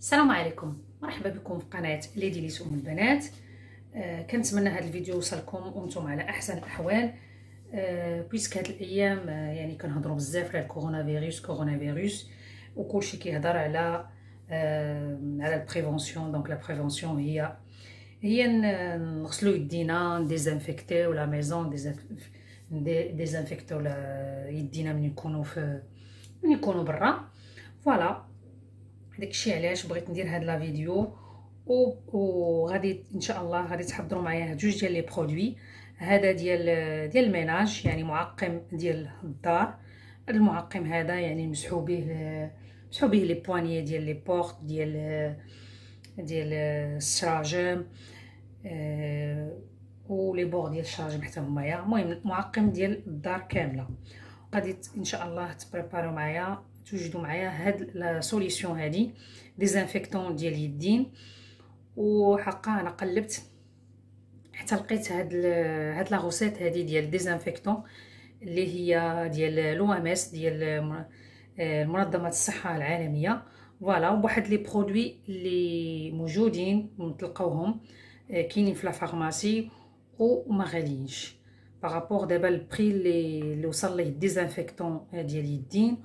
السلام عليكم. مرحبا بكم في قناة ليدي ام البنات. آه كنتمنى هذا الفيديو يوصلكم وأنتم على أحسن الأحوال. آه puisque هاد الأيام آه يعني كنهضروا بزاف على الكورونا فيروس كورونا فيروس وكلشي كيهضر على على ال prévention. donc la prévention هي هي نغسلو يدينا نديزانفيكتيو la maison ديزانفيكتيو يدينا من يكونوا في من يكونوا برا. voilà. داكشي علاش بغيت ندير هاد la vidéo وغادي إن شاء الله غادي تحضروا معايا جوج ديال les produits. هذا ديال ديال ال ménage يعني معقم ديال الدار. المعقم هذا يعني نمسحوا به نمسحوا به les poignées ديال les portes ديال ديال الشراجم أه و les bords ديال الشراجم حتى همايا. المهم معقم ديال الدار كاملة. غادي إن شاء الله تبريباريو معايا. توجدوا معايا هاد la solution هادي. désinfectant ديال اليدين وحقا أنا قلبت حتى لقيت هاد هاد la recette هادي ديال désinfectant اللي هي ديال l'OMS ديال منظمة الصحة العالمية. voilà وبواحد les produits اللي موجودين نتلقاوهم كاينين في la pharmacie وما غاليينش. par rapport دابا ال prix اللي وصل ليه désinfectant ديال اليدين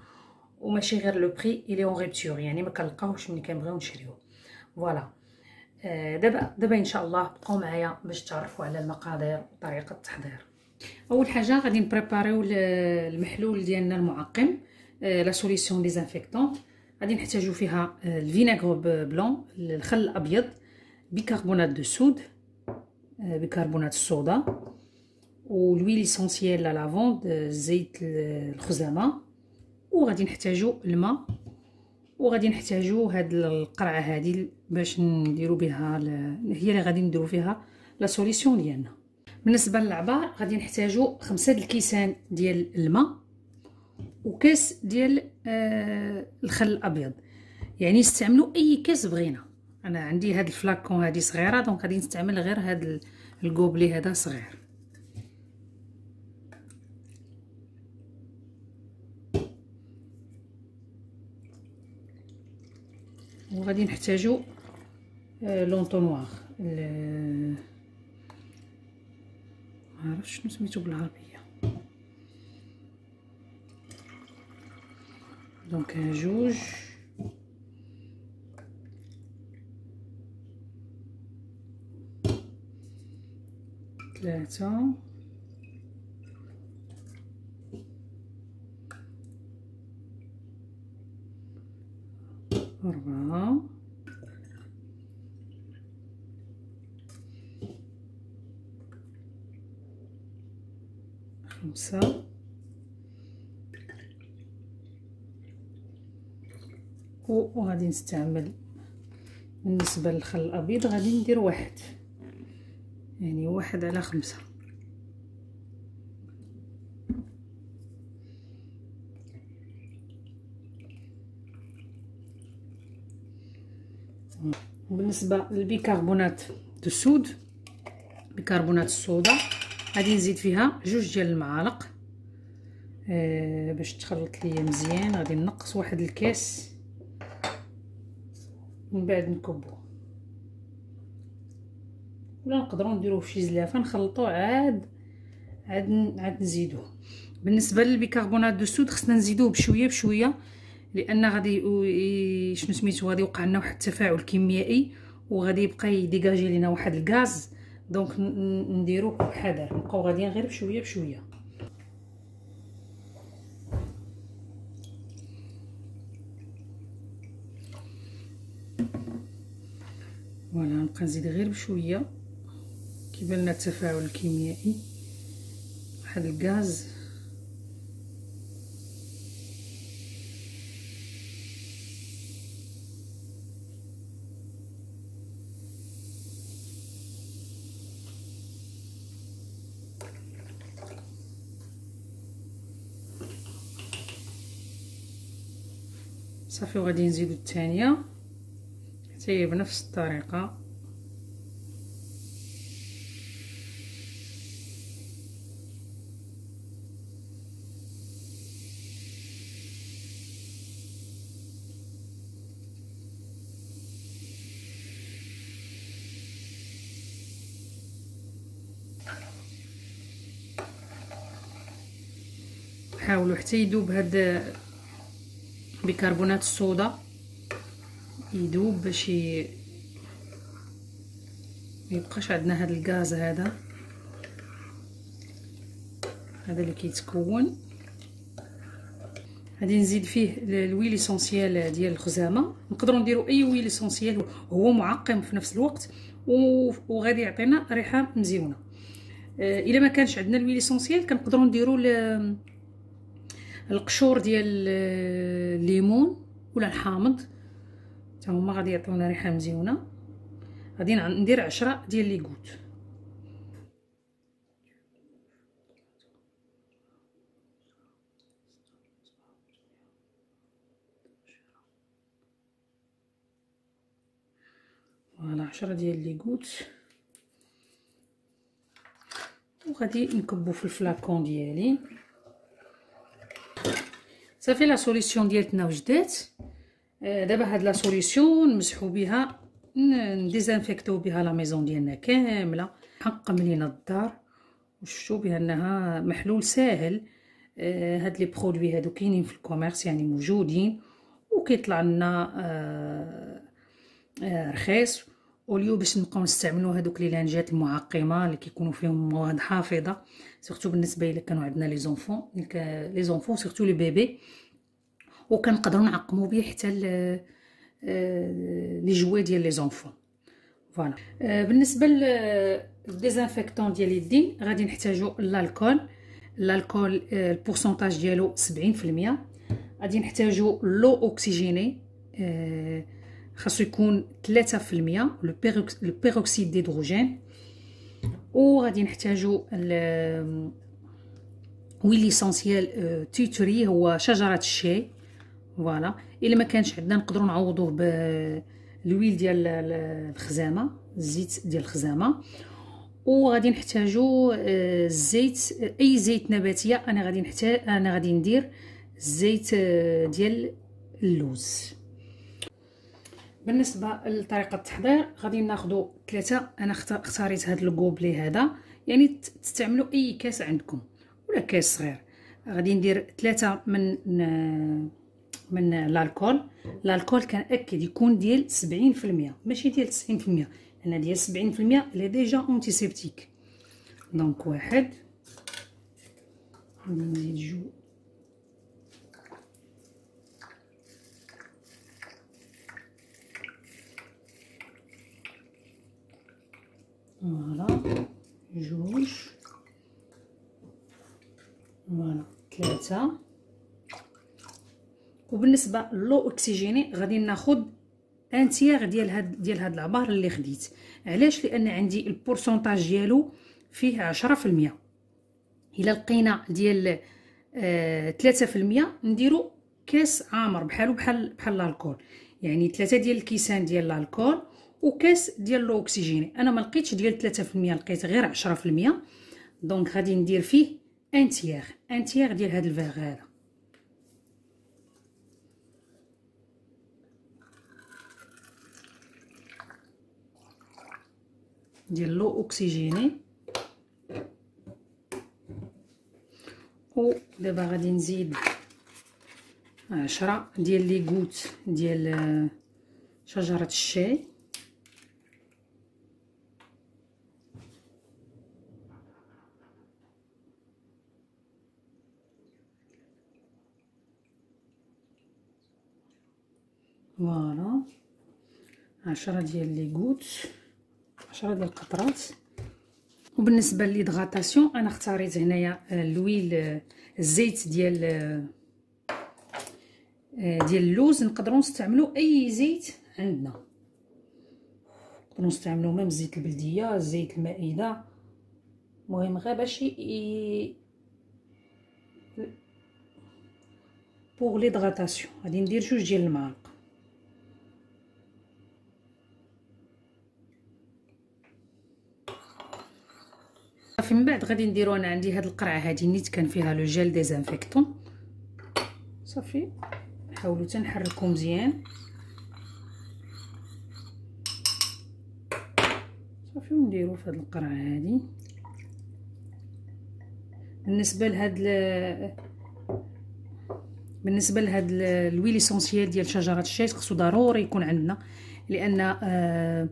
وماشي غير le prix il est en rupture يعني ما كنلقاوش ملي كنبغيو نشريوه voilà دابا دابا ان شاء الله بقاو معايا باش تعرفوا على المقادير وطريقه التحضير اول حاجة غادي نبريباريو المحلول ديالنا المعقم la solution désinfectante غادي نحتاجو فيها ال vinaigre blanc الخل الابيض bicarbonate de soude بيكربونات الصودا و l'huile essentielle la lavande زيت الخزامه وغادي نحتاجو الماء وغادي نحتاجو هاد القرعة هادي باش نديرو بها هي اللي غادي نديرو فيها la solution ديالنا. بالنسبة للعبار غادي نحتاجو خمسة الكيسان ديال الماء وكاس ديال آه الخل الأبيض. يعني استعملوا أي كاس بغينا. أنا عندي هاد ال flacon هادي صغيرة donc غادي نستعمل غير هاد ال gobelet هذا صغير. وغادي نحتاجو l'entonnoir معرفتش شنو سميتو بالعربية. دونك جوج. ثلاثة أربعة خمسة. وغادي نستعمل بالنسبة للخل الأبيض غادي ندير واحد. يعني واحد على خمسة. وبالنسبه للبيكربونات de soude بيكربونات الصودا غادي نزيد فيها جوج ديال المعالق آه باش تخلط ليا مزيان غادي نقص واحد الكاس من بعد نكبو. ولا نقدروا نديروه في شي زلافة نخلطوه عاد عاد عاد نزيدوه بالنسبة لل bicarbonate de soude خصنا نزيدوه بشوية بشوية لأن غادي شنو سميتو غادي يوقع لنا واحد التفاعل كيميائي وغادي يبقى يديجاجي لينا واحد الغاز. donc نديرو بحذر نبقاو غاديين غير بشوية بشوية. voilà نبقى نزيد غير بشوية. كيبان لنا التفاعل الكيميائي. واحد الغاز. صافي وغادي نزيدو الثانية حتى هي بنفس الطريقة. حاولوا حتى يذوب هذا بيكربونات الصودا يذوب باش ي... ميبقاش عندنا هاد الغاز هذا. هذا اللي كيتكون. غادي نزيد فيه ال huile essentielle ديال الخزامة. نقدروا نديروا أي huile essentielle هو معقم في نفس الوقت وغادي يعطينا ريحة مزيونة. آه، إلا ما كانش عندنا الويل اسونسيال كنقدروا نديروا القشور ديال الليمون ولا الحامض. حتى هما غادي يعطيونا ريحة مزيونة. غادي ندير عشرة ديال لي غوت. voilà عشرة ديال les gouttes. وغادي نكبو في ال flacon ديالي. صافي la solution ديالتنا وجدات دابا هاد la solution نمسحو بها نديزانفيكتو بها la maison ديالنا كامله عقم لينا الدار وشفتوا بانها محلول ساهل هاد les produits هادو كاينين في ال commerce يعني موجودين وكيطلع لنا رخيص au lieu باش نبقاو نستعملوا هذوك les lingettes المعقمة اللي كيكونوا فيهم مواد حافظة. surtout بالنسبة إلا كانوا عندنا les enfants les enfants surtout les bébés. وكنقدروا نعقموا به حتى les jouets ديال les enfants. voilà. بالنسبة لل désinfectant ديال اليدين غادي نحتاجوا ال alcool l'alcool ال pourcentage ديالو 70% غادي نحتاجوا l'eau oxygénée خاصو يكون 3% le peroxyde d'hydrogène وغادي نحتاجو huile essentielle tea tree هو شجرة الشاي. voilà. إلا ما كانش عندنا نقدروا نعوضوه ب l'huile ديال الخزامة الزيت ديال الخزامة. وغادي نحتاجو الزيت أي زيت نباتية أنا غادي نحتاج أنا غادي ندير الزيت ديال اللوز. بالنسبة لطريقة التحضير غادي ناخذ ثلاثة. أنا اختاريت هذا ال gobelet هذا. يعني تستعملوا أي كاس عندكم ولا كاس صغير. غادي ندير ثلاثة من من alcool l'alcool كنأكد يكون ديال 70% ماشي ديال 90% لأن ديال 70% اللي déjà antiseptique donc واحد. نزيد جوج voilà جوج voilà ثلاثة وبالنسبة l'eau oxygénée غادي ناخد un ديال هاد ديال هاد العبار اللي خديت. علاش؟ لأن عندي ال pourcentage ديالو فيه عشرة في المية. إلا لقينا ديال ثلاثة في المية نديرو كاس عامر بحالو بحال بحال l'alcool يعني ثلاثة ديال الكيسان ديال l'alcool وكاس ديال الأكسجين. أنا ما لقيتش ديال 3% لقيت غير 10% donc غادي ندير فيه un tiers un tiers ديال هذا ال verre هذا ديال لو اوكسجيني و دابا غادي نزيد عشرة ديال لي غوت ديال شجرة الشاي voilà عشرة ديال les gouttes عشرة ديال القطرات. وبالنسبة l'hydratation أنا اختاريت هنايا l'huile الزيت ديال ديال اللوز. نقدروا نستعملوا أي زيت عندنا. نقدروا نستعملوا même زيت البلدية زيت المائدة. المهم غير باش ي... pour l'hydratation غادي ندير جوج ديال المعالق صافي من بعد غادي نديرو أنا عندي هاد القرعة هادي نيت كان فيها le gel désinfectant. صافي نحاولوا تنحركو مزيان. صافي ونديرو في هاد القرعة هادي. بالنسبة لهاد بالنسبة لهاد l'huile essentielle ديال شجرة الشاي خصو ضروري يكون عندنا لأن آه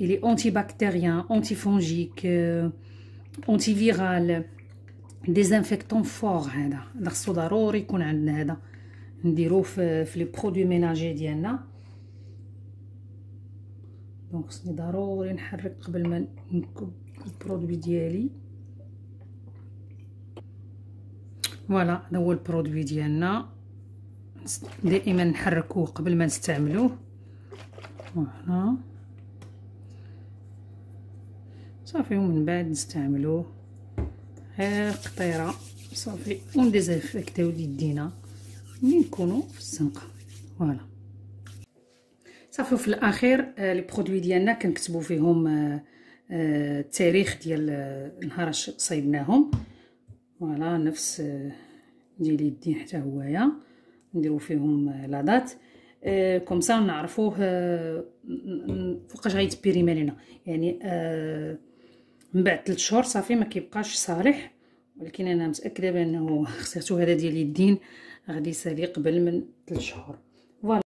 elle est antibactérienne antifongique antivirale désinfectant fort هذا خصو ضروري يكون عندنا هذا نديروه في في les produits ménagers ديالنا donc خصني ضروري نحرك قبل ما نكب ال produit ديالي voilà هذا هو ال produit ديالنا دائما نحركوه قبل ما نستعملوه voilà صافي ومن بعد نستعملوه. غير قطيره صافي. و نديزانفيكتيو يدينا ملي نكونوا في الزنقة. voilà. صافي في الأخير آه، لي برودوي ديالنا كنكتبوا فيهم آه، آه، التاريخ ديال نهار صيدناهم فوالا نفس ديال يدين حتى هوايا. نديرو فيهم لا دات. كوم سا نعرفوه فوقاش غيتبيريما لينا يعني من بعد 3 شهور صافي ما كيبقاش صالح ولكن أنا متأكدة بأنه خسرتو هذا ديال اليدين غادي يسالي قبل من 3 شهور.